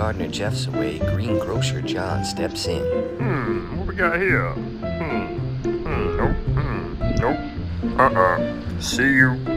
gardener Jeff's away, greengrocer John steps in. Hmm, what we got here? Hmm, hmm, nope, hmm, nope. Uh-uh. See you.